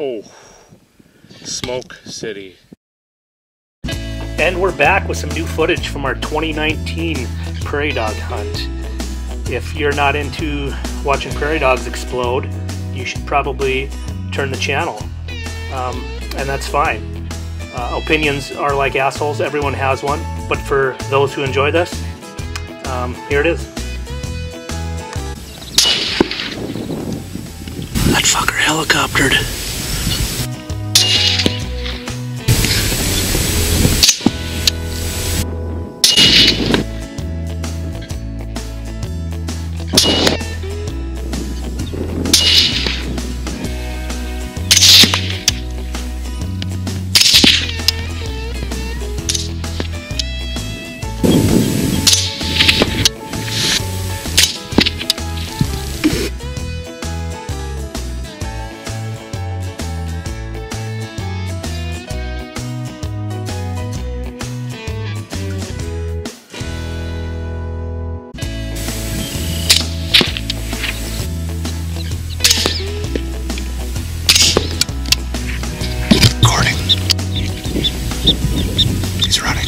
Oh, Smoke City. And we're back with some new footage from our 2019 prairie dog hunt. If you're not into watching prairie dogs explode, you should probably turn the channel. Um, and that's fine. Uh, opinions are like assholes, everyone has one. But for those who enjoy this, um, here it is. That fucker helicoptered. he's running.